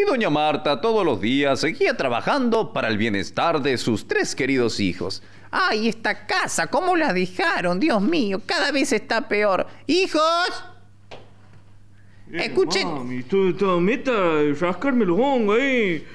y doña Marta todos los días seguía trabajando para el bienestar de sus tres queridos hijos. ¡Ay, esta casa! ¿Cómo la dejaron? Dios mío, cada vez está peor. ¡Hijos! Escuchen. Mami, esto, esto, meta, rascarme los hongos ahí. Eh,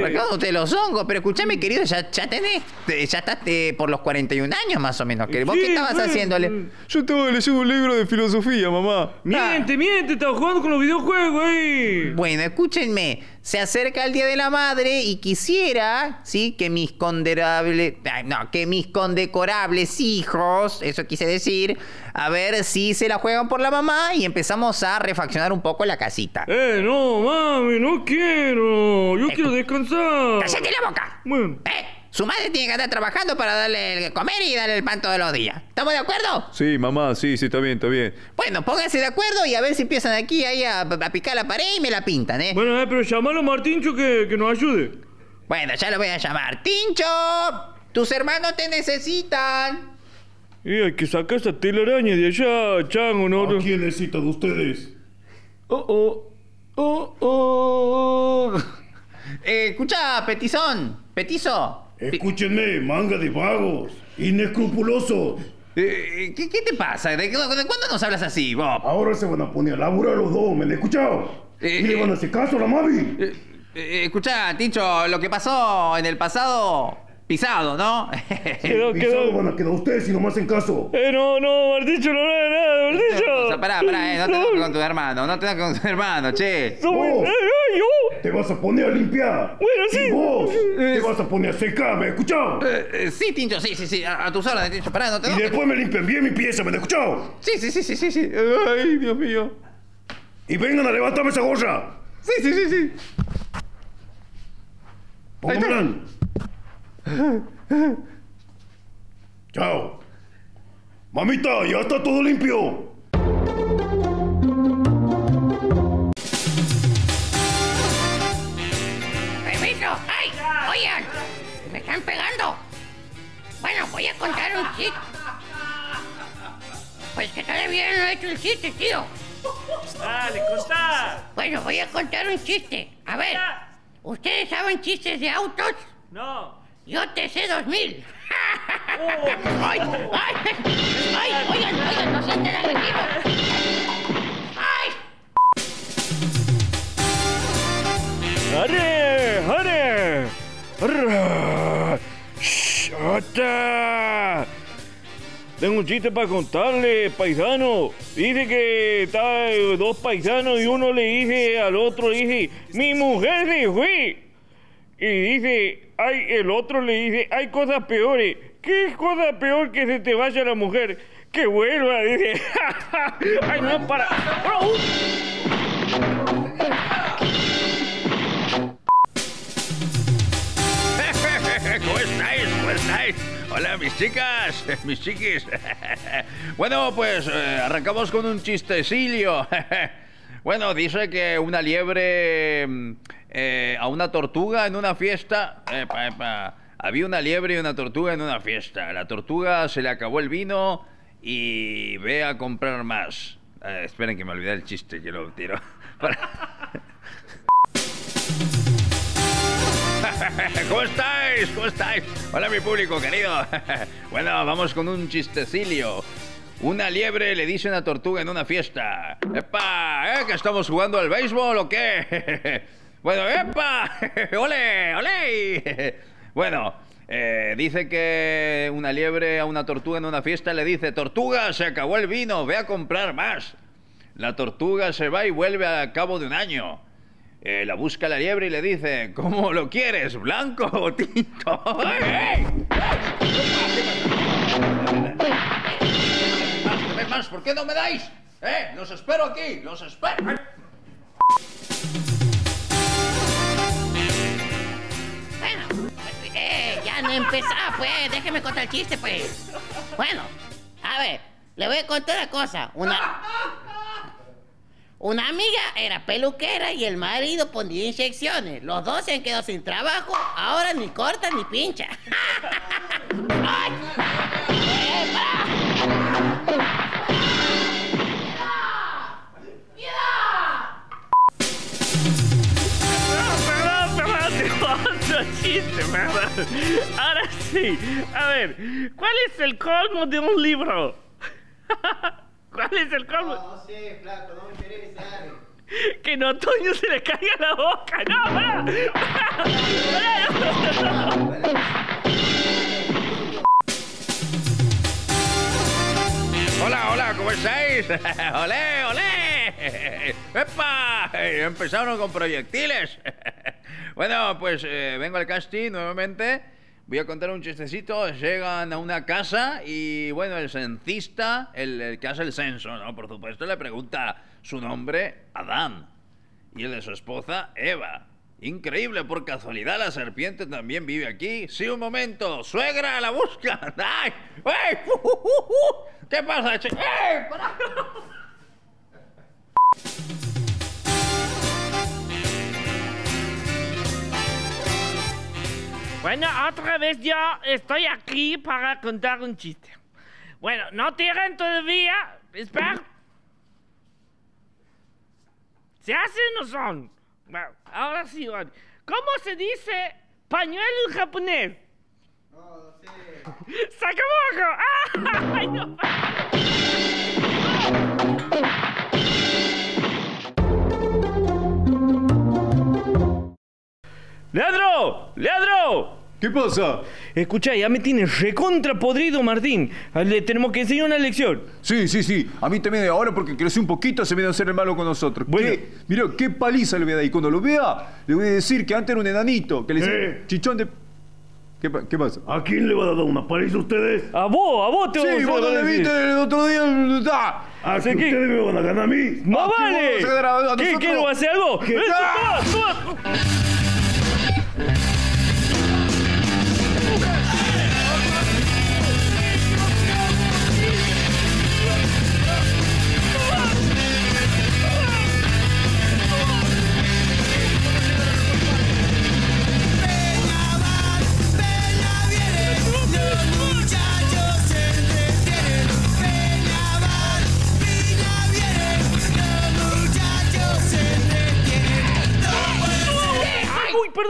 Rascándote los hongos, pero escúchame, querido, ya, ya tenés, te- ya estás eh, por los 41 años más o menos. ¿Vos qué estabas bueno. haciéndole? Yo estaba leyendo un libro de filosofía, mamá. Miente, miente, estaba jugando con los videojuegos ahí. Bueno, escúchenme, se acerca el Día de la Madre y quisiera, ¿sí? Que mis no, que mis condecorables hijos, eso quise decir, a ver si se la juegan por la mamá y empezamos a refaccionar un poco la casita. Eh, no, mami, no quiero. Yo Eh, quiero descansar. ¡Cállate la boca! Bueno. ¿Eh? Su madre tiene que estar trabajando para darle el comer y darle el pan todos los días. ¿Estamos de acuerdo? Sí, mamá, sí, sí, está bien, está bien. Bueno, pónganse de acuerdo y a ver si empiezan aquí ahí a, a picar la pared y me la pintan, ¿eh? Bueno, eh, pero llamalo a Martincho que, que nos ayude. Bueno, ya lo voy a llamar. ¡Tincho! ¡Tus hermanos te necesitan! Y hay que sacar esa telaraña de allá, chango, ¿no? ¿A quién necesita de ustedes? Oh, oh. Oh, oh. Eh, escucha, Petizón. Petizo. Escúchenme, manga de vagos, inescrupulosos. Eh, ¿qué, qué te pasa? ¿De, de cuándo nos hablas así, vos? Ahora se van a poner a laburar los dos, ¿me han escuchado? Eh, ¿Y le van a hacer caso a la mami? Eh, eh, escucha, Tincho, lo que pasó en el pasado, pisado, ¿no? Quedó, Pisado quedó. van a quedar ustedes si no me hacen caso. Eh, no, no, Martincho, no hagas nada, O Martincho. sea, pará, pará, eh, no te enojes con tu hermano, no te con tu hermano, che. No, Vos. eh, ay, yo. Te vas a poner a limpiar. Bueno, sí. Y vos te vas a poner a secar, ¿me escuchado? Eh, eh, sí, Tincho, sí, sí, sí, a, a tus órdenes, Tincho, pará, no te Y después me limpian bien mi pieza, ¿me han escuchado? Sí, sí, sí, sí, sí, sí. Ay, Dios mío. Y vengan a levantarme esa gorra. Sí, sí, sí, sí. Pónganla. Chao. Mamita, ya está todo limpio. Contar un chiste. Pues que todavía no he hecho el chiste, tío. Dale, contá. Bueno, voy a contar un chiste. A ver, ¿ustedes saben chistes de autos? No. Yo te sé dos mil. ¡Ay, ay! ¡Ay, oigan, oigan, no sean tan agresivos! Tengo un chiste para contarle, paisano. Dice que está eh, dos paisanos y uno le dice al otro, dice, mi mujer se fue. Y dice, ay, el otro le dice, hay cosas peores. ¿Qué es cosa peor que se te vaya la mujer? Que vuelva, dice. ay, no, para. Hola, mis chicas, mis chiquis. Bueno, pues eh, arrancamos con un chistecillo. Bueno, dice que una liebre mm, eh, a una tortuga en una fiesta. Había una liebre y una tortuga en una fiesta. La tortuga se le acabó el vino y ve a comprar más. Eh, esperen que me olvidé el chiste, que lo tiro. Para- ¿Cómo estáis? ¿Cómo estáis? Hola mi público querido. Bueno, vamos con un chistecilio. Una liebre le dice a una tortuga en una fiesta. ¡Epa! ¿Eh? ¿Que estamos jugando al béisbol o qué? Bueno, ¡epa! ¡Ole! ¡Ole! Bueno, eh, dice que una liebre a una tortuga en una fiesta le dice, Tortuga, se acabó el vino, ve a comprar más. La tortuga se va y vuelve a cabo de un año. Eh, la busca la liebre y le dice, ¿cómo lo quieres? ¿Blanco o tinto? ¡Ey! Más, más, ¿por qué no me dais? ¡Eh! ¡Los espero aquí! ¡Los espero! Bueno, eh, ya no empezaba, pues. Déjeme contar el chiste, pues. Bueno, a ver, le voy a contar una cosa. Una. Una amiga era peluquera y el marido ponía inyecciones. Los dos se han quedado sin trabajo, ahora ni cortan ni pinchan. ¡Ay! Chiste, ¿verdad? Ahora sí. A ver, ¿cuál es el colmo de un libro? ¿Cuál es el colmo? No sé, flaco, no me interesa. Que en otoño se le caiga la boca. No, pará. Hola, hola, ¿cómo estáis? ¡Olé, olé! ¡Epa! Empezaron con proyectiles. bueno, pues eh, vengo al casting nuevamente. Voy a contar un chistecito. Llegan a una casa y, bueno, el censista, el, que hace el censo, ¿no? Por supuesto, le pregunta su nombre, Adán. Y el de su esposa, Eva. Increíble, por casualidad la serpiente también vive aquí. Sí, un momento. Suegra, la buscan. ¡Ay! ¿Qué pasa, che? ¡Ey! ¡Para! Bueno, otra vez yo estoy aquí para contar un chiste. Bueno, no tiran todavía. Espera. ¿Se hacen o son? Bueno, ahora sí, bueno. ¿Cómo se dice pañuelo en japonés? No, sé. ¡Sacamoco! ¡Ah! ¡Ay, no! ¡Leandro! ¡Leandro! ¿Qué pasa? Escucha, ya me tienes recontra podrido, Martín. Le tenemos que enseñar una lección. Sí, sí, sí. A mí también ahora porque creció un poquito se viene a hacer el malo con nosotros. Bueno. ¿Qué? Mira, qué paliza le voy a dar. Y cuando lo vea, le voy a decir que antes era un enanito. Que le decía Eh. chichón de... ¿Qué, pa- qué pasa? ¿A quién le van a dar una paliza a ustedes? A vos, a vos te Sí, vamos a vos no le viste el otro día... ¡Ah! ¿A Así que ustedes me van a ganar a mí? ¡No ¿A qué vale! ¿Qué? ¿Qué, no va a hacer algo? ¿Qué? Ven, ¡Ah!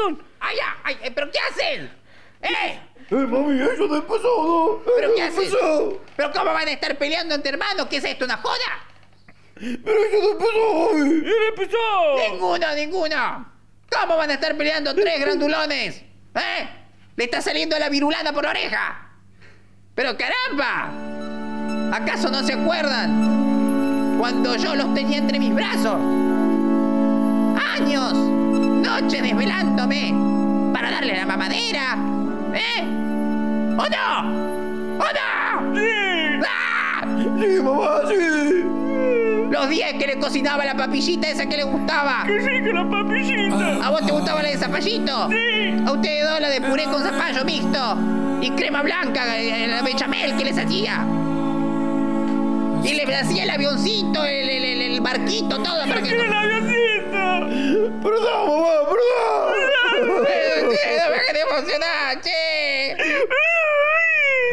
Perdón. ¡Ay, ya! ¡Ay! eh, ¿Pero qué hacen? ¡Eh! ¡Eh, mami, eso no empezó, ¿no? ¿Pero Eso qué hacen? ¿Pero cómo van a estar peleando entre hermanos? ¿Qué es esto, una joda? Pero eso no mami. ¡Él empezó! ¡Ninguno, ninguno! ¿Cómo van a estar peleando tres grandulones? ¿Eh? Le está saliendo la virulana por la oreja. ¡Pero caramba! ¿Acaso no se acuerdan? Cuando yo los tenía entre mis brazos. Años, noches desvelándome para darle la mamadera. ¿Eh? ¿O no? ¿O no? ¡Sí! ¡Ah! Sí, mamá, sí. Los días que le cocinaba la papillita esa que le gustaba. ¡Qué rica la papillita! ¿A vos te gustaba la de zapallito? Sí. A ustedes dos la de puré con zapallo mixto. Y crema blanca, eh, la bechamel que les hacía. Y le hacía el avioncito, el, el- el- barquito, todo. para que- ¡Qué el avioncito! Perdón, mamá, perdón. No me hagan emocionar, che.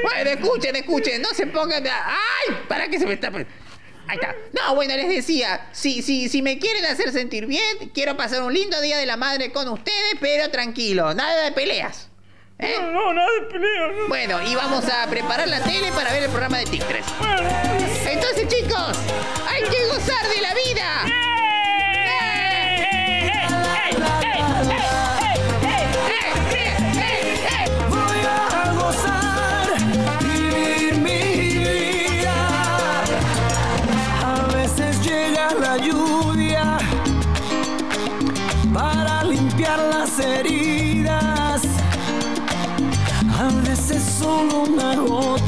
Bueno, escuchen, escuchen, no se pongan de... ¡Ay! ¿Para qué se me está... Ahí está. No, bueno, les decía, si, si, si me quieren hacer sentir bien, quiero pasar un lindo día de la madre con ustedes, pero tranquilo, nada de peleas. ¿Eh? No, no, nada de pelea. no. Bueno, y vamos a preparar la tele para ver el programa de Tigres. Entonces, chicos, hay que gozar para limpiar las heridas. A veces solo una gota